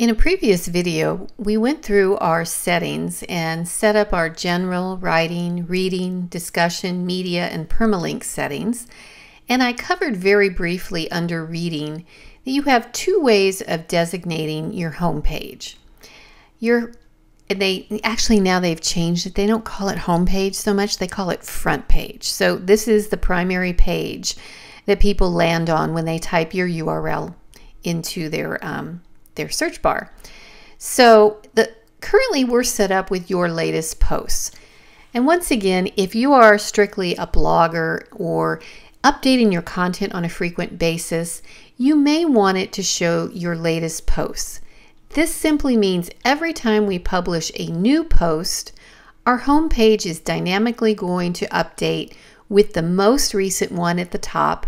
In a previous video, we went through our settings and set up our general, writing, reading, discussion, media, and permalink settings. And I covered very briefly under reading that you have two ways of designating your home page. Your they actually now they've changed it. They don't call it home page so much, they call it front page. So this is the primary page that people land on when they type your URL into their um, their search bar. So the currently we're set up with your latest posts. And once again, if you are strictly a blogger or updating your content on a frequent basis, you may want it to show your latest posts. This simply means every time we publish a new post, our homepage is dynamically going to update with the most recent one at the top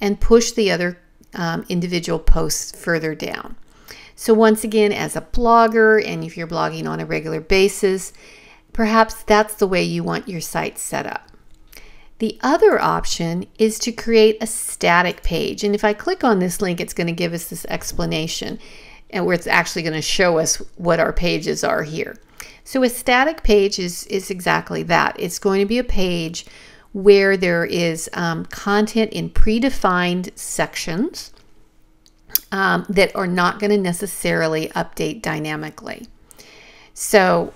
and push the other um, individual posts further down. So, once again, as a blogger, and if you're blogging on a regular basis, perhaps that's the way you want your site set up. The other option is to create a static page. And if I click on this link, it's going to give us this explanation and where it's actually going to show us what our pages are here. So a static page is, is exactly that. It's going to be a page where there is um, content in predefined sections um, that are not going to necessarily update dynamically. So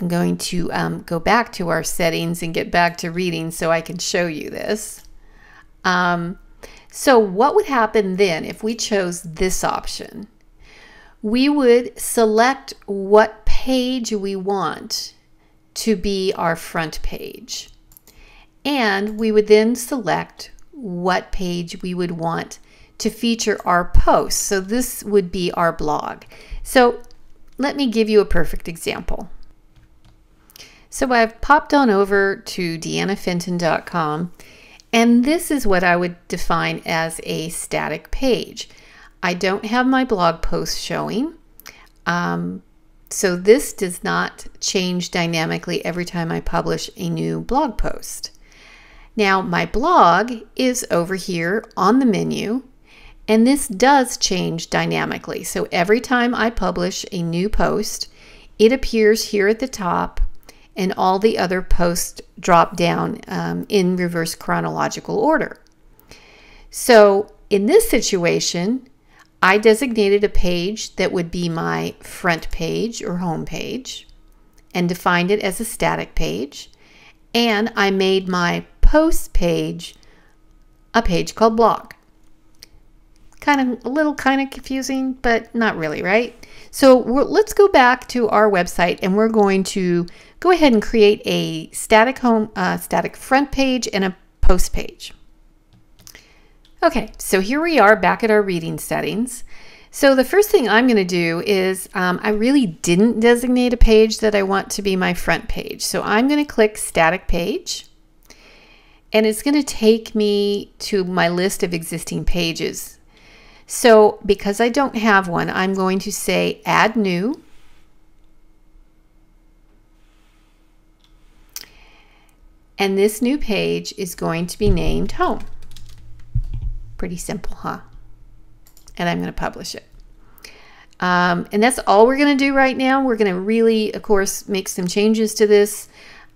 I'm going to um, go back to our settings and get back to reading so I can show you this. Um, so what would happen then if we chose this option? We would select what page we want to be our front page. And we would then select what page we would want to feature our posts. So this would be our blog. So let me give you a perfect example. So I've popped on over to deannafenton.com and this is what I would define as a static page. I don't have my blog post showing. Um, so this does not change dynamically every time I publish a new blog post. Now my blog is over here on the menu and this does change dynamically. So every time I publish a new post, it appears here at the top and all the other posts drop down um, in reverse chronological order. So in this situation, I designated a page that would be my front page or home page and defined it as a static page. And I made my post page a page called blog kind of a little kind of confusing, but not really, right? So let's go back to our website and we're going to go ahead and create a static home, uh, static front page and a post page. Okay, so here we are back at our reading settings. So the first thing I'm going to do is um, I really didn't designate a page that I want to be my front page. So I'm going to click static page and it's going to take me to my list of existing pages so because I don't have one, I'm going to say add new. And this new page is going to be named home. Pretty simple, huh? And I'm going to publish it. Um, and that's all we're going to do right now. We're going to really, of course, make some changes to this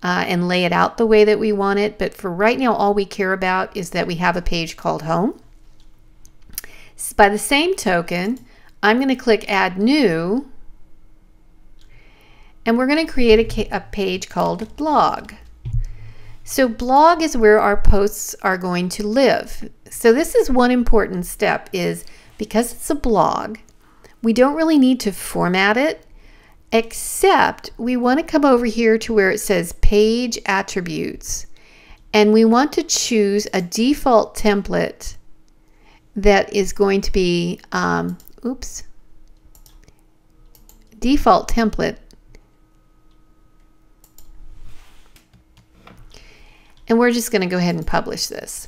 uh, and lay it out the way that we want it. But for right now, all we care about is that we have a page called home. By the same token, I'm going to click Add New, and we're going to create a, a page called Blog. So blog is where our posts are going to live. So this is one important step is because it's a blog, we don't really need to format it, except we want to come over here to where it says page attributes. And we want to choose a default template that is going to be, um, oops, default template. And we're just going to go ahead and publish this.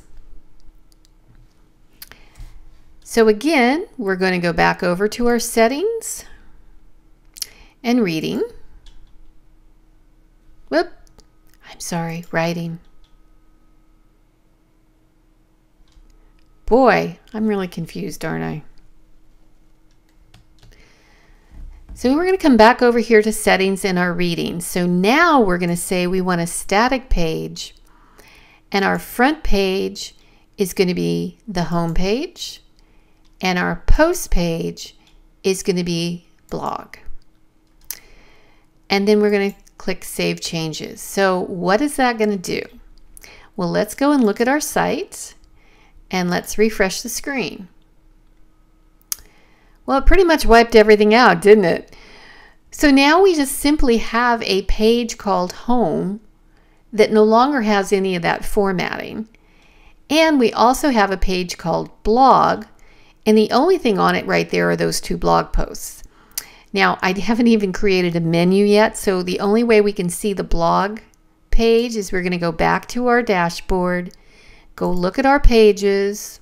So again, we're going to go back over to our settings and reading. Whoop, I'm sorry, writing. Boy, I'm really confused, aren't I? So we're going to come back over here to settings in our reading. So now we're going to say we want a static page and our front page is going to be the home page and our post page is going to be blog. And then we're going to click Save Changes. So what is that going to do? Well, let's go and look at our site and let's refresh the screen. Well, it pretty much wiped everything out, didn't it? So now we just simply have a page called Home that no longer has any of that formatting. And we also have a page called Blog, and the only thing on it right there are those two blog posts. Now, I haven't even created a menu yet, so the only way we can see the blog page is we're going to go back to our dashboard, go look at our pages,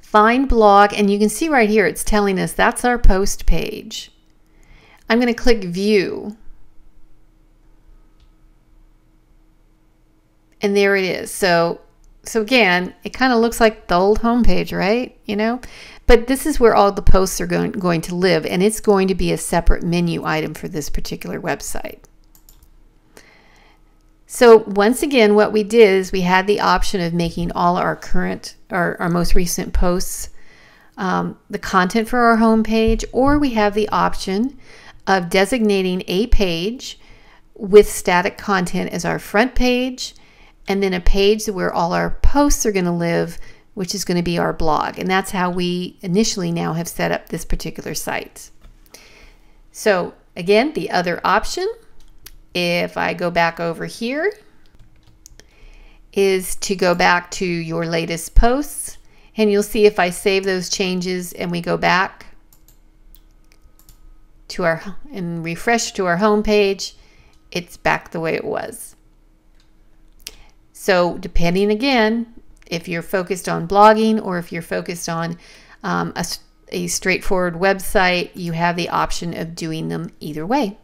find blog, and you can see right here it's telling us that's our post page. I'm going to click view. And there it is. So so again, it kind of looks like the old homepage, right? You know, but this is where all the posts are going, going to live, and it's going to be a separate menu item for this particular website. So once again, what we did is we had the option of making all our current or our most recent posts um, the content for our homepage, or we have the option of designating a page with static content as our front page and then a page where all our posts are going to live, which is going to be our blog. And that's how we initially now have set up this particular site. So again, the other option, if I go back over here, is to go back to your latest posts. And you'll see if I save those changes and we go back to our and refresh to our home page, it's back the way it was. So, depending again, if you're focused on blogging or if you're focused on um, a, a straightforward website, you have the option of doing them either way.